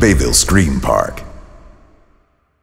Bayville Scream Park.